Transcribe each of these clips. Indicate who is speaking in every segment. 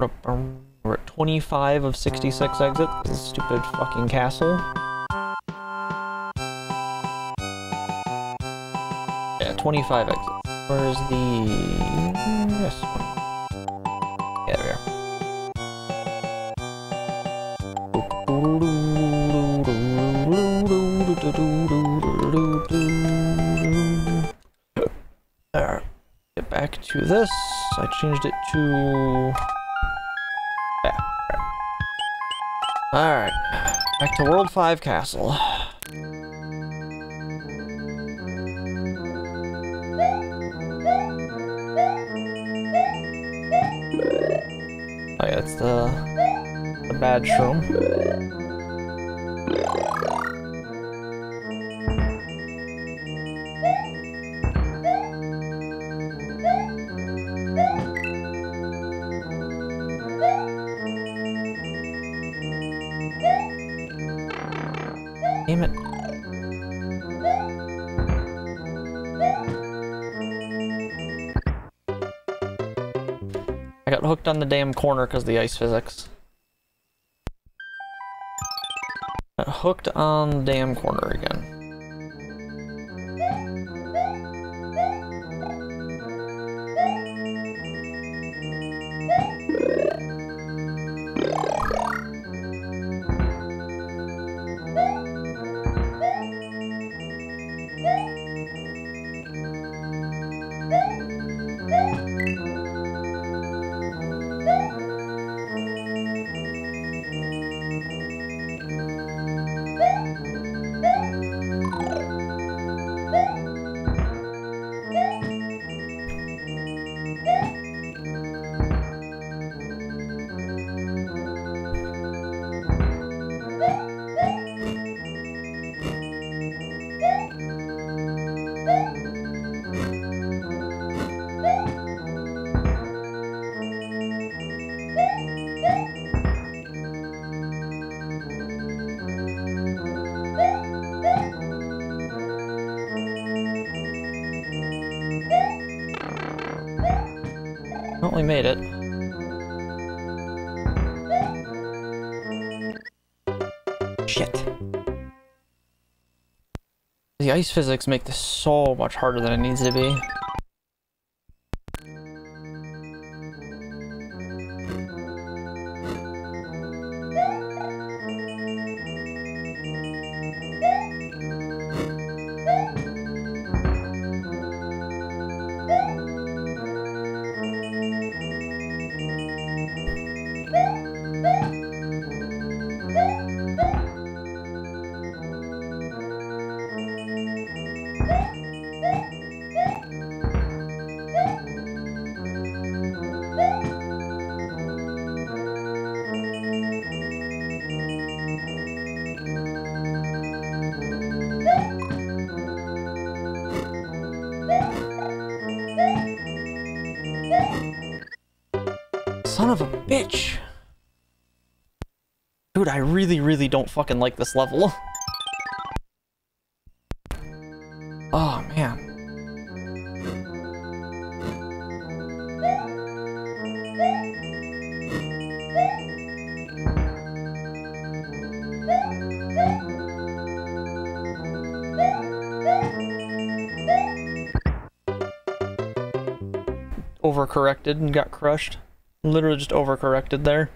Speaker 1: We're at 25 of 66 exits. This stupid fucking castle. Yeah, 25 exits. Where's the... Yeah, there we are. Alright, get back to this. I changed it to... Alright, back to World 5 Castle. Oh yeah, it's the, the bad shroom. I got hooked on the damn corner because the ice physics. Got hooked on the damn corner again. Well, we made it. Shit. The ice physics make this so much harder than it needs to be. Don't fucking like this level. Oh, man. Overcorrected and got crushed. Literally just overcorrected there.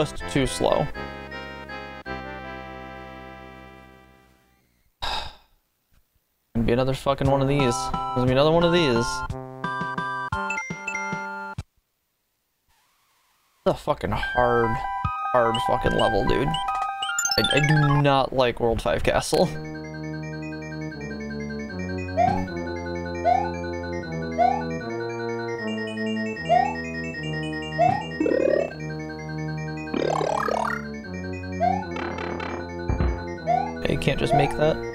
Speaker 1: Just too slow. Gonna be another fucking one of these. There's gonna be another one of these. It's a fucking hard, hard fucking level, dude. I, I do not like World 5 Castle. You can't just make that.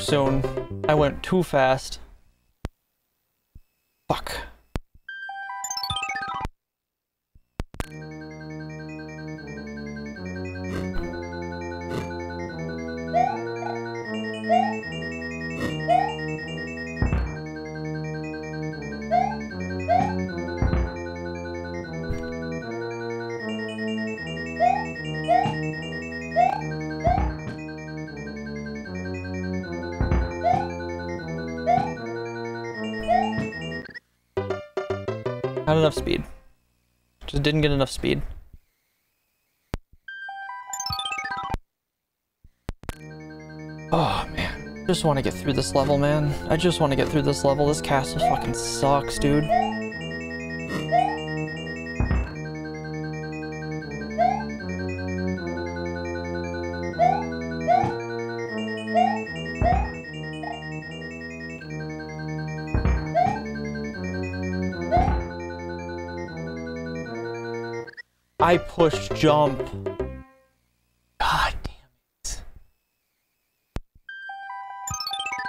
Speaker 1: Soon. I went too fast. Enough speed. Just didn't get enough speed. Oh, man. Just want to get through this level, man. I just want to get through this level. This castle fucking sucks, dude. I pushed jump. God damn it.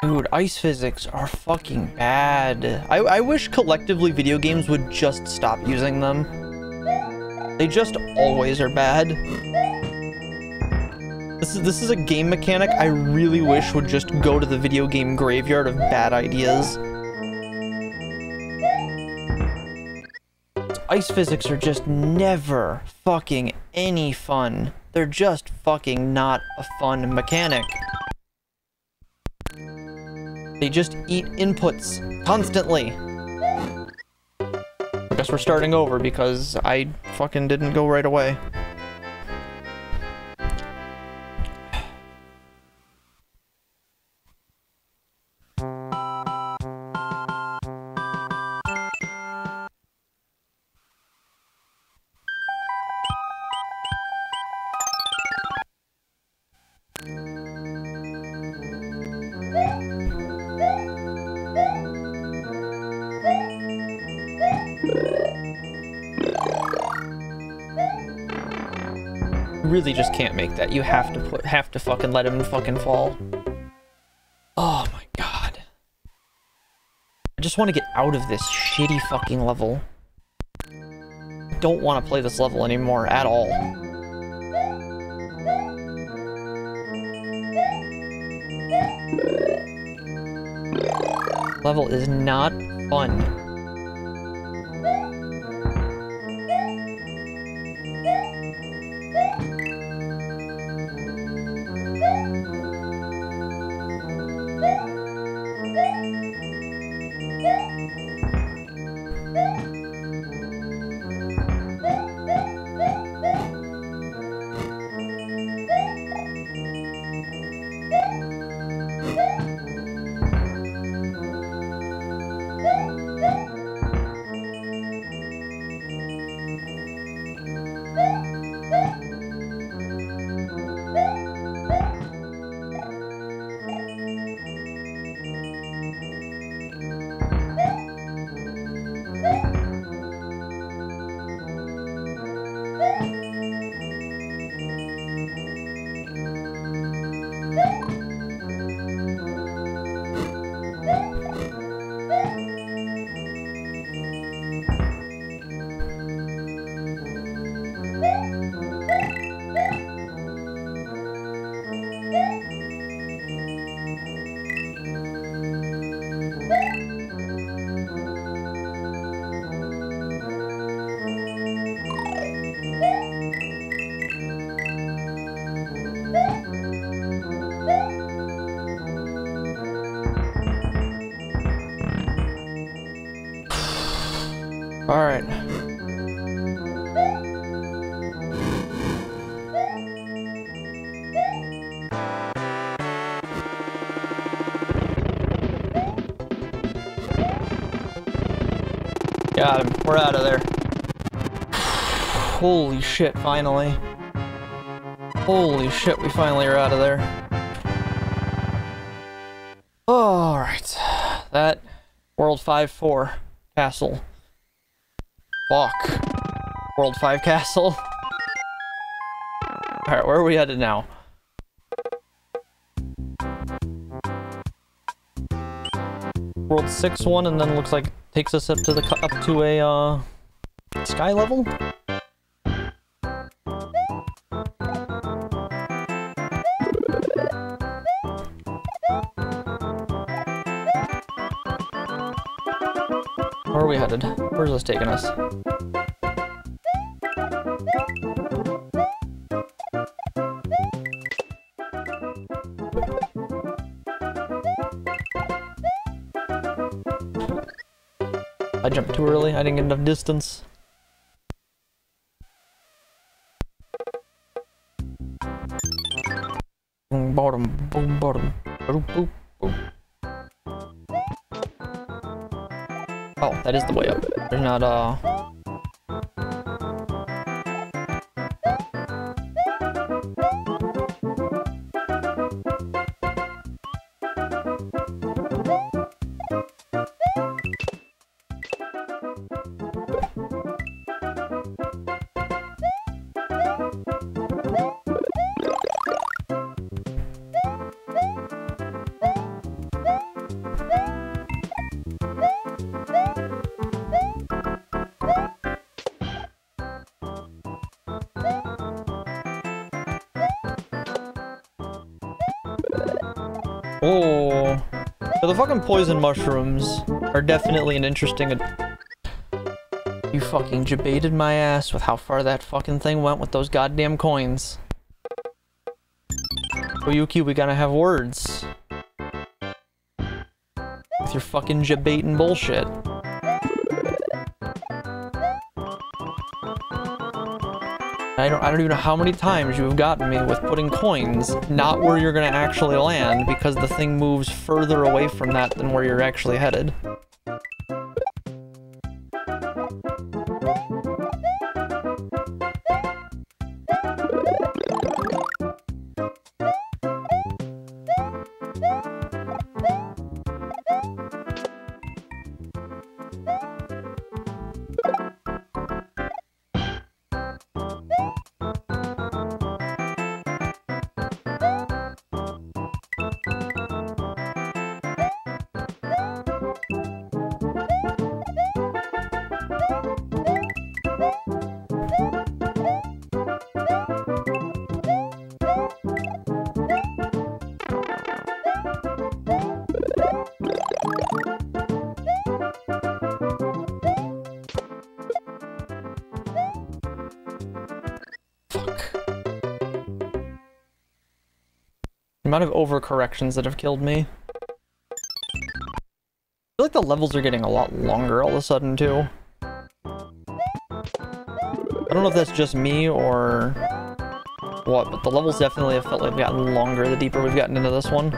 Speaker 1: Dude, ice physics are fucking bad. I, I wish collectively video games would just stop using them. They just always are bad. This is, this is a game mechanic I really wish would just go to the video game graveyard of bad ideas. Ice physics are just never fucking any fun. They're just fucking not a fun mechanic. They just eat inputs constantly. I guess we're starting over because I fucking didn't go right away. Really just can't make that. You have to put, have to fucking let him fucking fall. Oh my god. I just want to get out of this shitty fucking level. I don't want to play this level anymore at all. Level is not fun. Holy shit, finally. Holy shit, we finally are out of there. Alright. That World 5-4 castle. Fuck. World 5 castle. Alright, where are we headed now? World 6 one and then looks like takes us up to the up to a uh sky level? Where are we headed? Where's this taking us? I jumped too early, I didn't get enough distance. Bottom, boom, bottom, that is the way up. There's not, uh... Oh. So the fucking poison mushrooms are definitely an interesting... You fucking debated my ass with how far that fucking thing went with those goddamn coins. Oyuki, we gotta have words. With your fucking debating bullshit. I don't, I don't even know how many times you have gotten me with putting coins not where you're gonna actually land because the thing moves further away from that than where you're actually headed. Amount of overcorrections that have killed me. I feel like the levels are getting a lot longer all of a sudden, too. I don't know if that's just me or what, but the levels definitely have felt like they've gotten longer the deeper we've gotten into this one.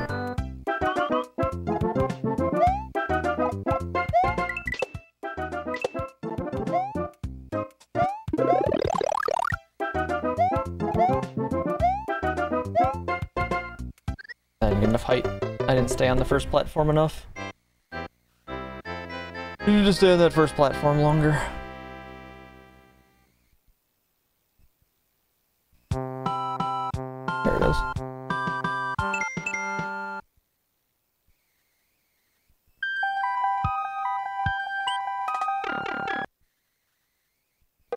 Speaker 1: On the first platform enough. Needed to stay on that first platform longer. There it is.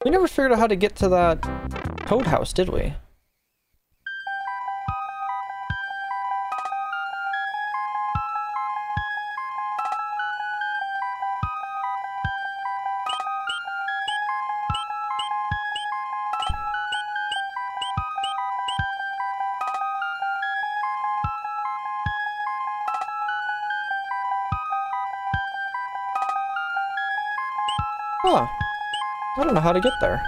Speaker 1: We never figured out how to get to that code house, did we? How to get there.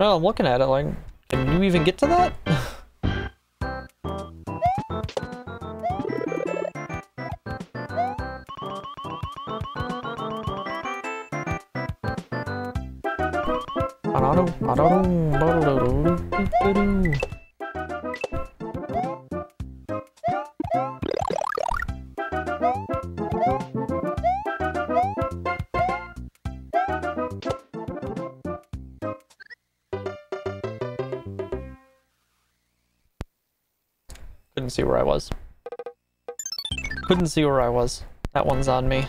Speaker 1: Well, I'm looking at it like, can you even get to that? Couldn't see I was. Couldn't see where I was. That one's on me.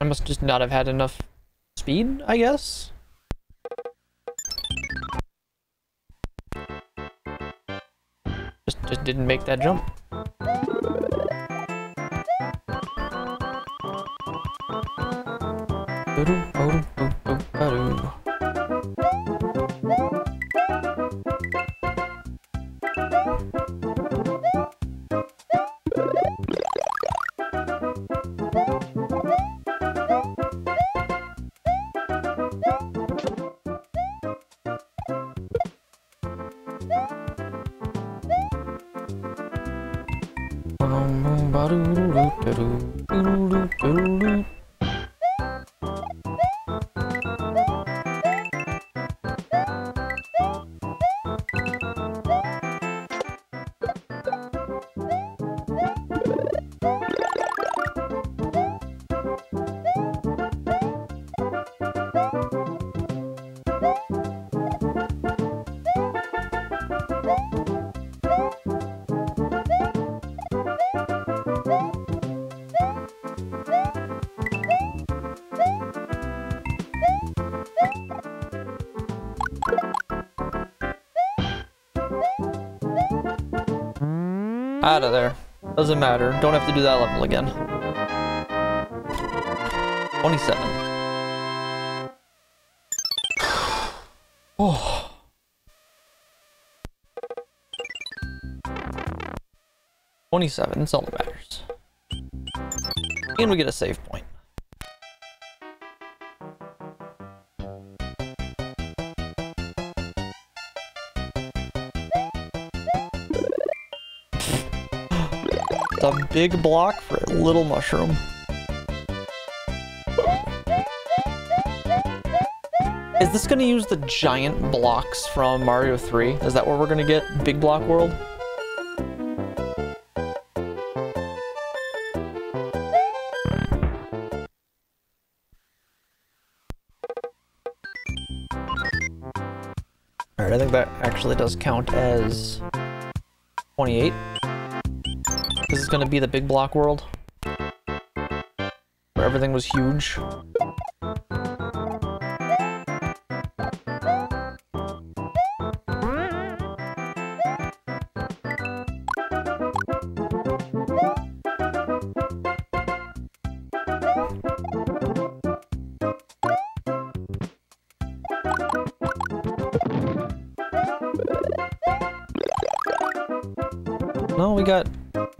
Speaker 1: I must just not have had enough speed, I guess? Didn't make that jump. Out of there. Doesn't matter. Don't have to do that level again. 27. Oh. Twenty-seven, that's all that matters. And we get a save point. Big block for a little mushroom. Is this gonna use the giant blocks from Mario 3? Is that where we're gonna get Big Block World? Alright, I think that actually does count as 28. Gonna be the big block world. Where everything was huge.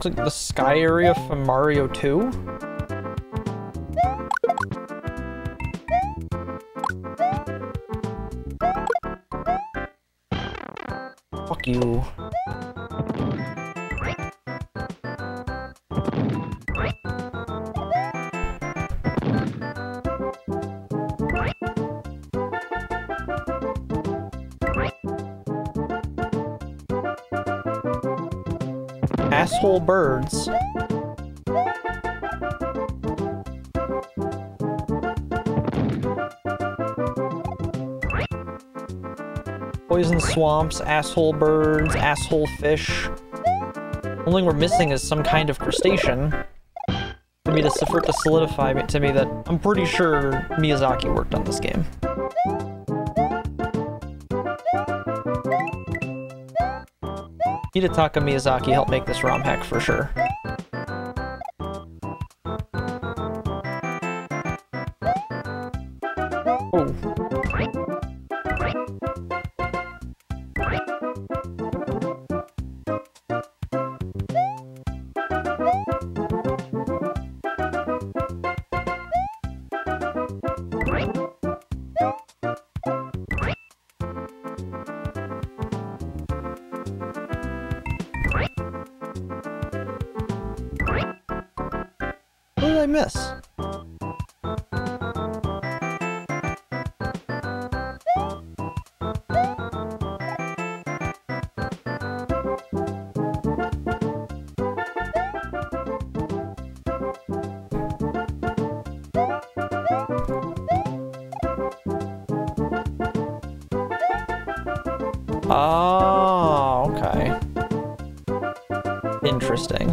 Speaker 1: Looks like the sky area from Mario 2. Fuck you. Asshole birds. Poison swamps, asshole birds, asshole fish. Only we're missing is some kind of crustacean. For me to for it to solidify to me that I'm pretty sure Miyazaki worked on this game. Hidetaka Miyazaki helped make this ROM hack for sure. Oh, okay. Interesting.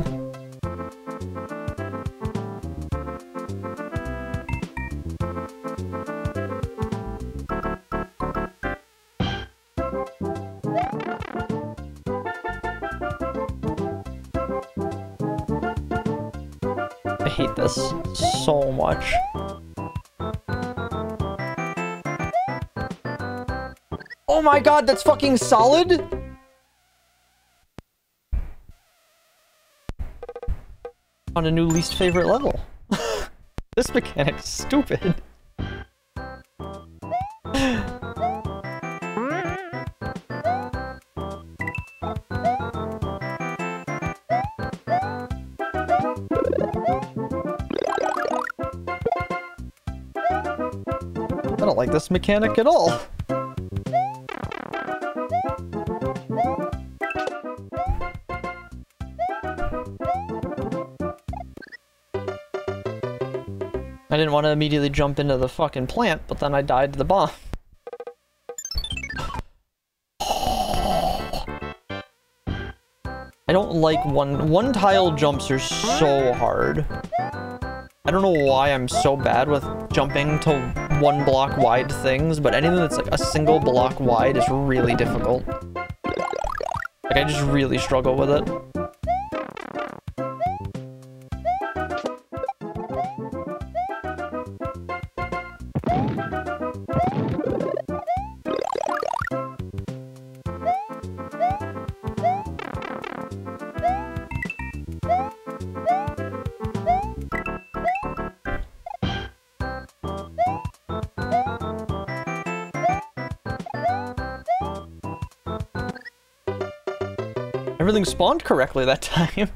Speaker 1: I hate this so much. Oh my god, that's fucking solid? On a new least favorite level. this mechanic's stupid. I don't like this mechanic at all. I didn't want to immediately jump into the fucking plant, but then I died to the bomb. I don't like one- one tile jumps are so hard. I don't know why I'm so bad with jumping to one block wide things, but anything that's like a single block wide is really difficult. Like I just really struggle with it. Spawned correctly that time.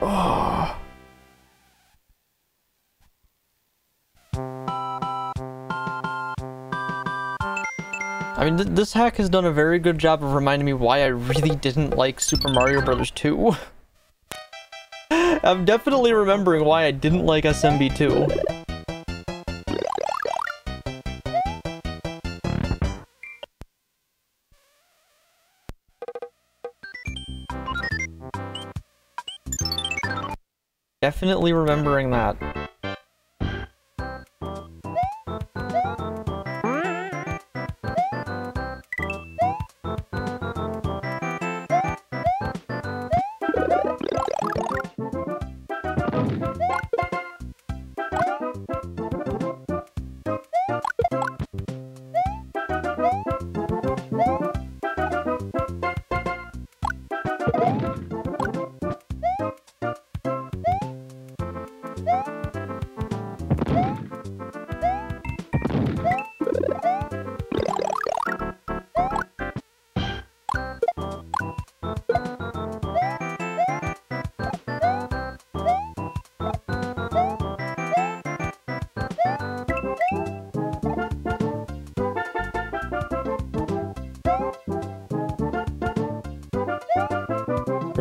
Speaker 1: oh. I mean, th this hack has done a very good job of reminding me why I really didn't like Super Mario Bros. 2. I'm definitely remembering why I didn't like SMB 2. Definitely remembering that.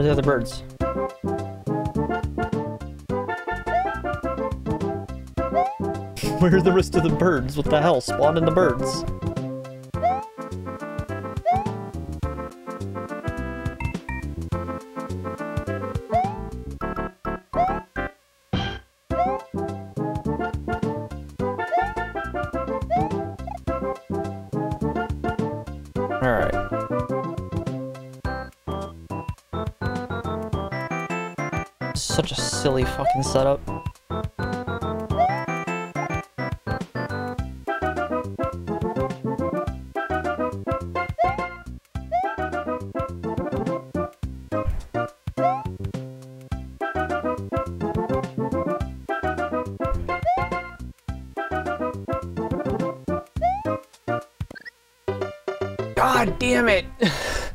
Speaker 1: Where are the other birds? Where are the rest of the birds? What the hell? Spawn in the birds. Silly fucking setup. God damn it!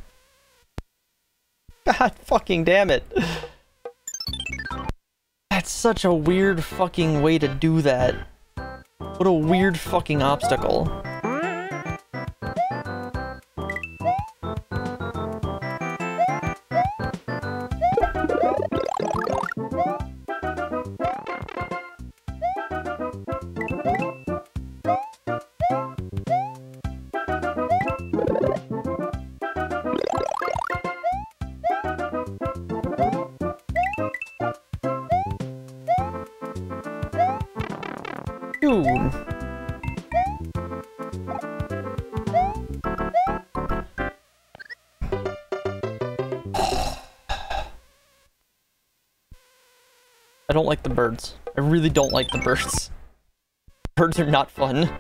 Speaker 1: God fucking damn it. Such a weird fucking way to do that. What a weird fucking obstacle. Birds. I really don't like the birds. Birds are not fun.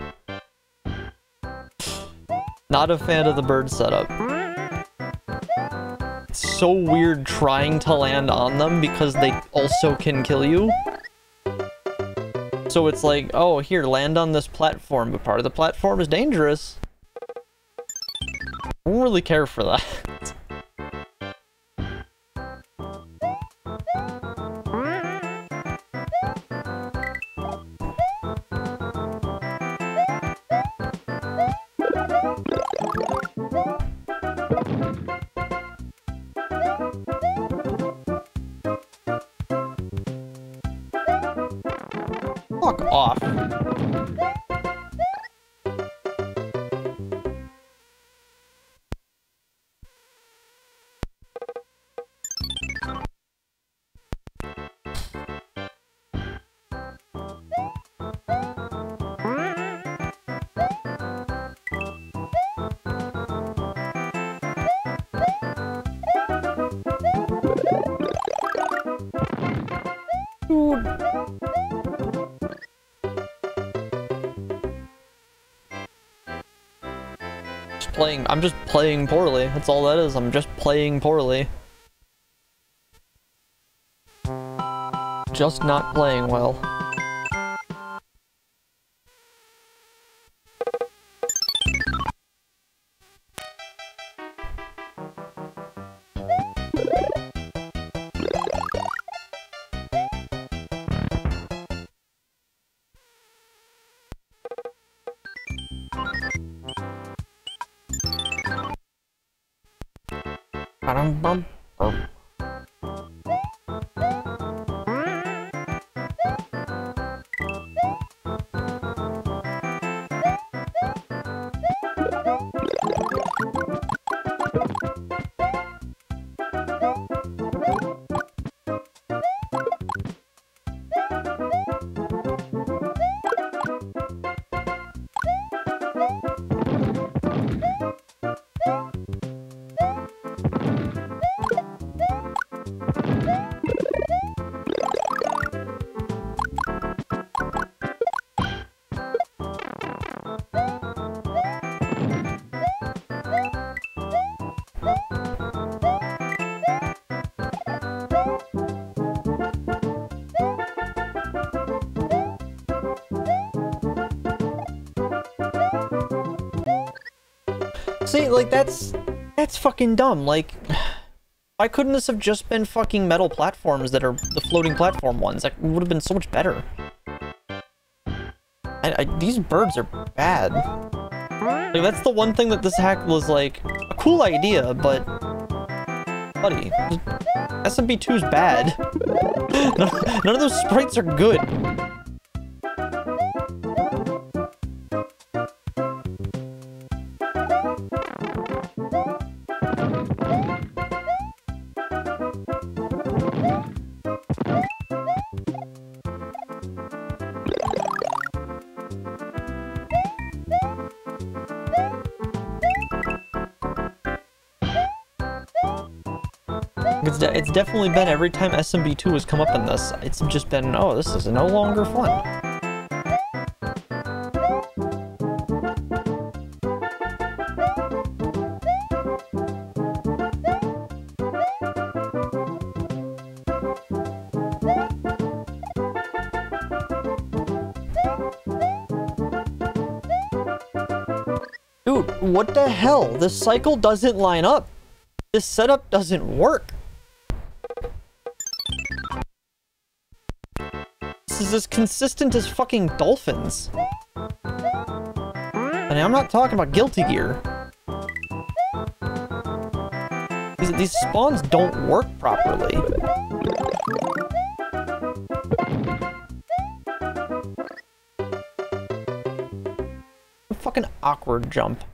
Speaker 1: Not a fan of the bird setup. It's so weird trying to land on them because they also can kill you. So it's like, oh, here, land on this platform, but part of the platform is dangerous. I don't really care for that. playing, I'm just playing poorly. That's all that is. I'm just playing poorly. Just not playing well. Ba-dum Like, that's... That's fucking dumb. Like, why couldn't this have just been fucking metal platforms that are the floating platform ones? That would have been so much better. I, I, uh, these birds are bad. Like, that's the one thing that this hack was, like, a cool idea, but... Buddy, SMB2 is bad. none, none of those sprites are good. Definitely been every time SMB2 has come up in this, it's just been, oh, this is no longer fun. Dude, what the hell? This cycle doesn't line up. This setup doesn't work. Is as consistent as fucking dolphins. And I'm not talking about Guilty Gear. These, these spawns don't work properly. A fucking awkward jump.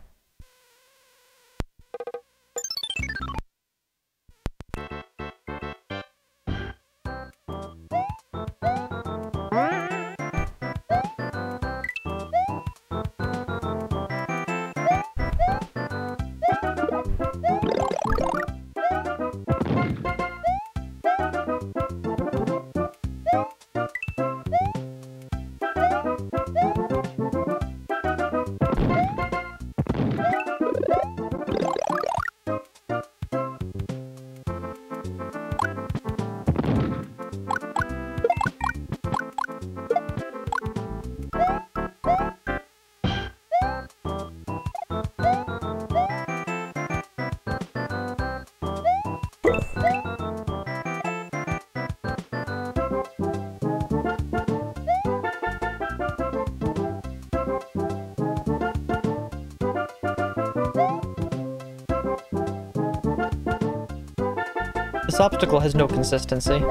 Speaker 1: This obstacle has no consistency.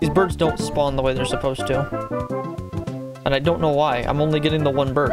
Speaker 1: These birds don't spawn the way they're supposed to. And I don't know why. I'm only getting the one bird.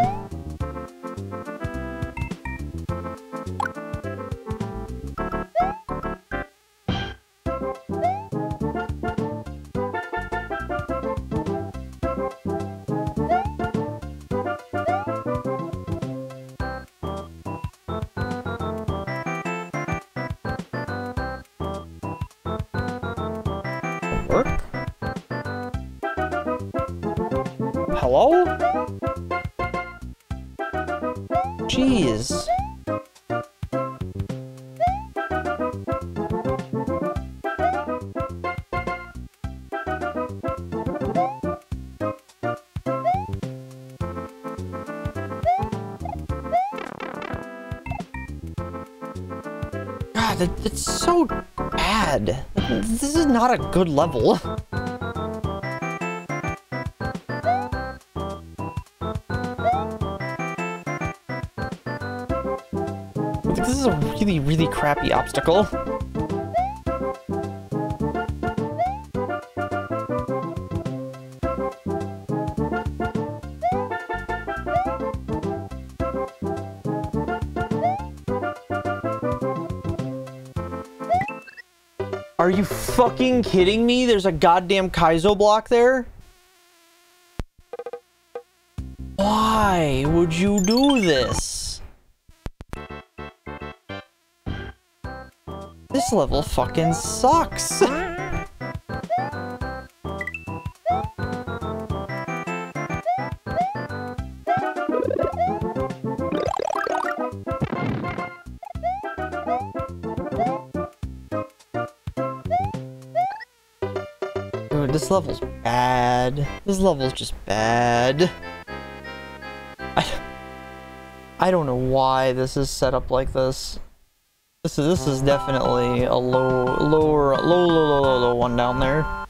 Speaker 1: This is not a good level. This is a really, really crappy obstacle. Are you fucking kidding me? There's a goddamn Kaizo block there? Why would you do this? This level fucking sucks. level's bad. This level's just bad. I, I don't know why this is set up like this. This is this is definitely a low, lower, low, low, low, low, low one down there.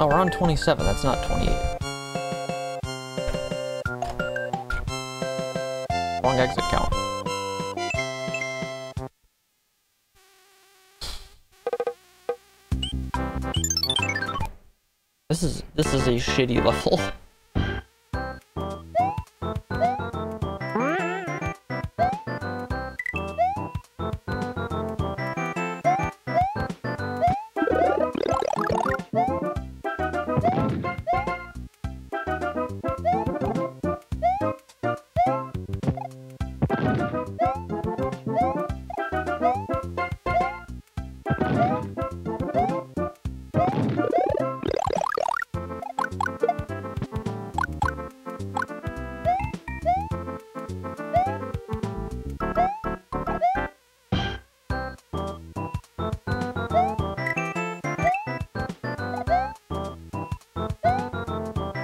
Speaker 1: Oh, we're on 27. That's not 28. Wrong exit count. This is this is a shitty level.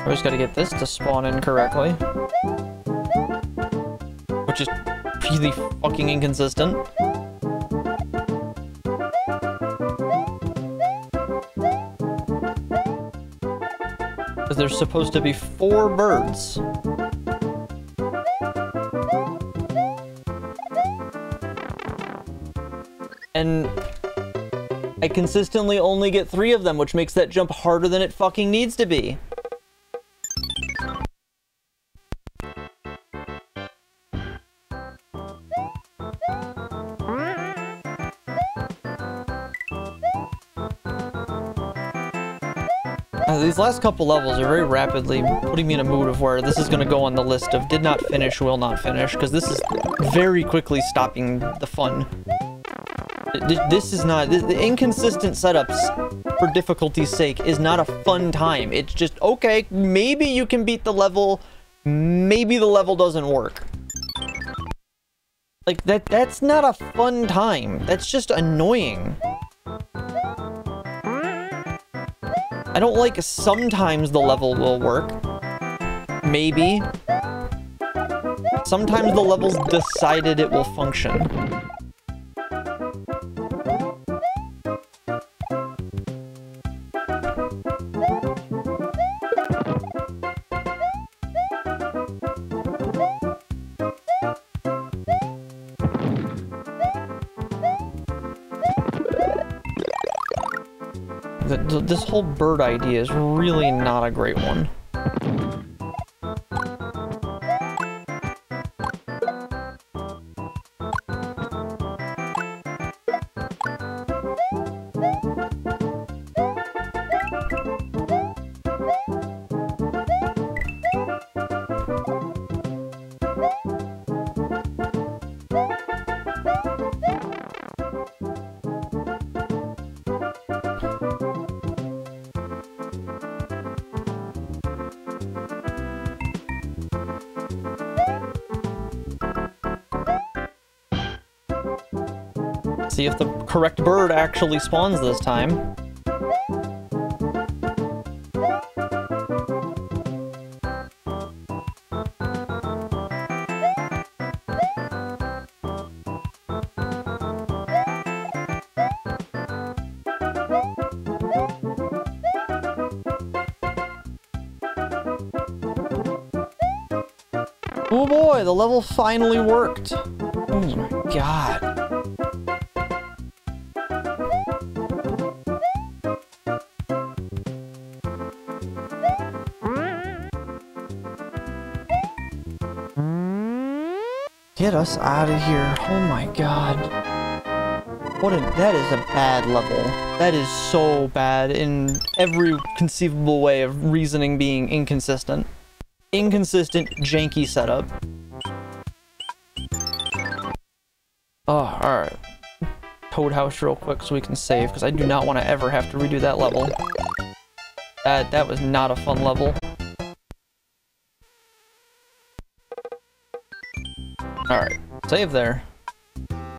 Speaker 1: Always gotta get this to spawn in correctly. Which is really fucking inconsistent. Because there's supposed to be four birds. And I consistently only get three of them, which makes that jump harder than it fucking needs to be. These last couple levels are very rapidly putting me in a mood of where this is going to go on the list of did not finish, will not finish, because this is very quickly stopping the fun. This is not, the inconsistent setups for difficulty's sake is not a fun time. It's just, okay, maybe you can beat the level, maybe the level doesn't work. Like, that that's not a fun time. That's just annoying. I don't like sometimes the level will work. Maybe. Sometimes the level's decided it will function. This whole bird idea is really not a great one. See if the correct bird actually spawns this time. Oh boy, the level finally worked. Oh my god. Get us out of here. Oh my god. What a- that is a bad level. That is so bad in every conceivable way of reasoning being inconsistent. Inconsistent, janky setup. Oh, alright. Toad House real quick so we can save, because I do not want to ever have to redo that level. That, that was not a fun level. Save there.